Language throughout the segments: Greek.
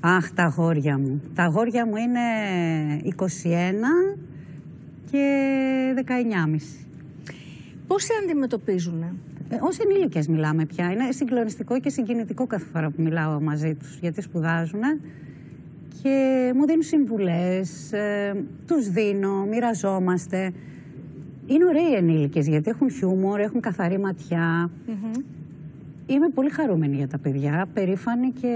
Αχ, τα αγόρια μου. Τα αγόρια μου είναι 21 και 19,5. Πώς σε αντιμετωπίζουν, Ε, Ως ενήλικες μιλάμε πια. Είναι συγκλονιστικό και συγκινητικό κάθε φορά που μιλάω μαζί τους, γιατί σπουδάζουν και μου δίνουν συμβουλές, ε, τους δίνω, μοιραζόμαστε. Είναι ωραίοι οι ενήλικες, γιατί έχουν χιούμορ, έχουν καθαρή ματιά. Είμαι πολύ χαρούμενη για τα παιδιά, περήφανη και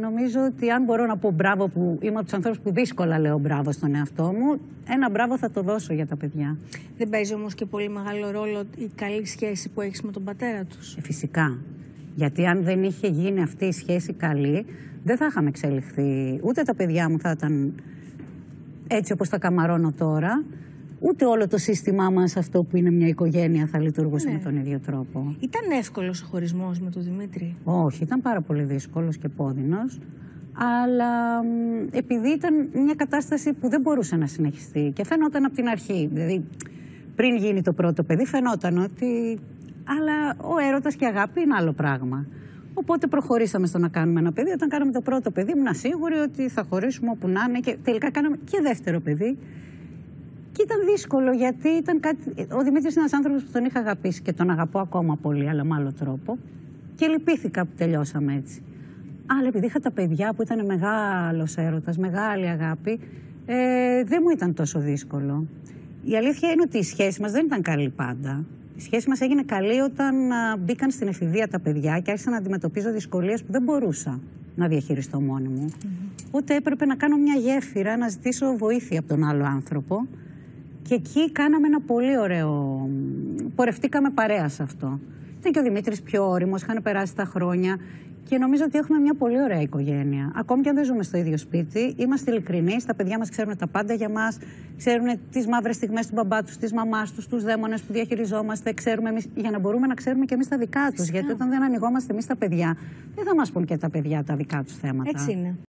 νομίζω ότι αν μπορώ να πω μπράβο που είμαι από τους ανθρώπους που δύσκολα λέω μπράβο στον εαυτό μου, ένα μπράβο θα το δώσω για τα παιδιά. Δεν παίζει όμως και πολύ μεγάλο ρόλο η καλή σχέση που έχεις με τον πατέρα τους. Ε, φυσικά. Γιατί αν δεν είχε γίνει αυτή η σχέση καλή, δεν θα είχαμε εξελιχθεί. Ούτε τα παιδιά μου θα ήταν έτσι όπως τα καμαρώνω τώρα, ούτε όλο το σύστημά μας αυτό που είναι μια οικογένεια θα λειτουργούσε Ναι. με τον ίδιο τρόπο. Ήταν εύκολος ο χωρισμός με τον Δημήτρη; Όχι, ήταν πάρα πολύ δύσκολος και πόδινος. Αλλά μ, επειδή ήταν μια κατάσταση που δεν μπορούσε να συνεχιστεί και φαινόταν από την αρχή. Δηλαδή, πριν γίνει το πρώτο παιδί, φαινόταν ότι. Αλλά ο έρωτας και η αγάπη είναι άλλο πράγμα. Οπότε προχωρήσαμε στο να κάνουμε ένα παιδί. Όταν κάναμε το πρώτο παιδί, ήμουν σίγουρη ότι θα χωρίσουμε όπου να είναι. Και τελικά κάναμε και δεύτερο παιδί. Και ήταν δύσκολο γιατί ήταν κάτι. Ο Δημήτρης είναι ένας άνθρωπος που τον είχα αγαπήσει και τον αγαπώ ακόμα πολύ, αλλά με άλλο τρόπο. Και λυπήθηκα που τελειώσαμε έτσι. Αλλά επειδή είχα τα παιδιά που ήταν μεγάλος έρωτας, μεγάλη αγάπη, ε, δεν μου ήταν τόσο δύσκολο. Η αλήθεια είναι ότι η σχέση μας δεν ήταν καλή πάντα. Η σχέση μας έγινε καλή όταν α, μπήκαν στην εφηβεία τα παιδιά και άρχισα να αντιμετωπίζω δυσκολίες που δεν μπορούσα να διαχειριστώ μόνη μου. Ούτε έπρεπε να κάνω μια γέφυρα, να ζητήσω βοήθεια από τον άλλο άνθρωπο. Και εκεί κάναμε ένα πολύ ωραίο. Πορευτήκαμε παρέα σε αυτό. Ήταν και ο Δημήτρης πιο όριμος, είχαν περάσει τα χρόνια και νομίζω ότι έχουμε μια πολύ ωραία οικογένεια. Ακόμη και αν δεν ζούμε στο ίδιο σπίτι, είμαστε ειλικρινείς. Τα παιδιά μας ξέρουν τα πάντα για μας. Ξέρουν τις μαύρες στιγμές του μπαμπά τους, της μαμάς τους, τους δαίμονες που διαχειριζόμαστε. Ξέρουμε εμείς, για να μπορούμε να ξέρουμε και εμείς τα δικά τους. Γιατί όταν δεν ανοιγόμαστε εμείς τα παιδιά, δεν θα μας πούν και τα παιδιά τα δικά τους θέματα. Έτσι είναι.